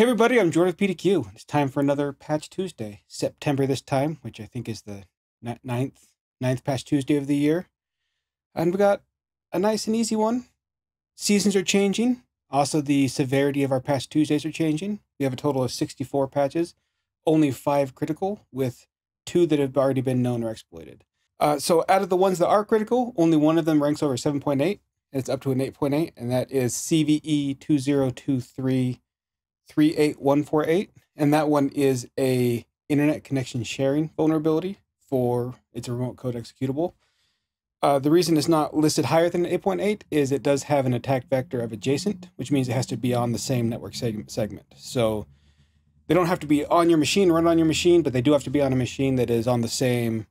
Hey everybody, I'm Jordan with PDQ. It's time for another Patch Tuesday. September this time, which I think is the ninth, ninth Patch Tuesday of the year. And we got a nice and easy one. Seasons are changing. Also, the severity of our Patch Tuesdays are changing. We have a total of 64 patches, only five critical, with two that have already been known or exploited. Uh, so out of the ones that are critical, only one of them ranks over 7.8. and It's up to an 8.8, and that is CVE 2023 38148 and that one is a internet connection sharing vulnerability for it's a remote code executable. Uh, the reason it's not listed higher than 8.8 is it does have an attack vector of adjacent which means it has to be on the same network seg- segment. So they don't have to be on your machine run on your machine but they do have to be on a machine that is on the same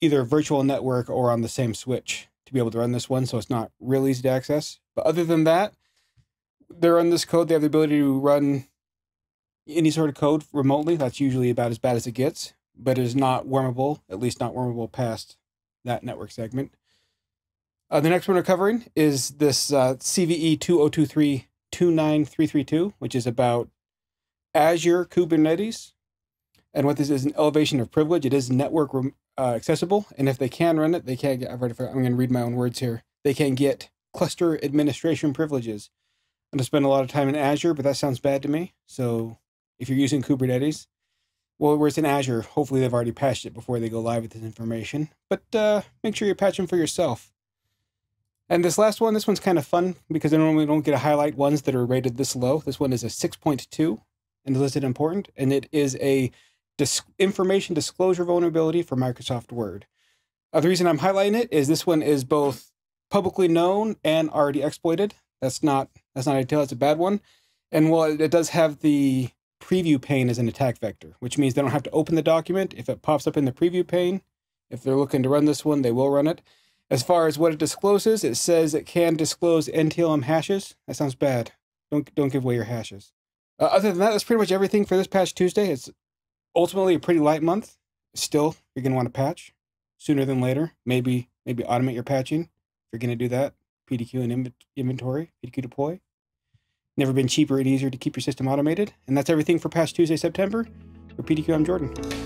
either virtual network or on the same switch to be able to run this one so it's not real easy to access. But other than that they run this code, they have the ability to run any sort of code remotely. That's usually about as bad as it gets, but it is not wormable, at least not wormable past that network segment. Uh, the next one we're covering is this uh, CVE 2023 29332, which is about Azure Kubernetes. And what this is an elevation of privilege. It is network uh, accessible. And if they can run it, they can get, I've already, I'm going to read my own words here. They can get cluster administration privileges going to spend a lot of time in Azure, but that sounds bad to me. So if you're using Kubernetes, well, where it's in Azure, hopefully they've already patched it before they go live with this information. But uh, make sure you patch them for yourself. And this last one, this one's kind of fun because I normally don't get to highlight ones that are rated this low. This one is a 6.2 and listed important, and it is a dis- information disclosure vulnerability for Microsoft Word. Uh, the reason I'm highlighting it is this one is both publicly known and already exploited. That's not that's not ideal. That's a bad one. And well, it does have the preview pane as an attack vector, which means they don't have to open the document. If it pops up in the preview pane, if they're looking to run this one, they will run it. As far as what it discloses, it says it can disclose NTLM hashes. That sounds bad. Don't don't give away your hashes. Uh, other than that, that's pretty much everything for this patch Tuesday. It's ultimately a pretty light month. Still, you're gonna want to patch sooner than later. Maybe maybe automate your patching if you're gonna do that. PDQ and inventory, PDQ deploy. Never been cheaper and easier to keep your system automated. And that's everything for Patch Tuesday, September. For PDQ, I'm Jordan.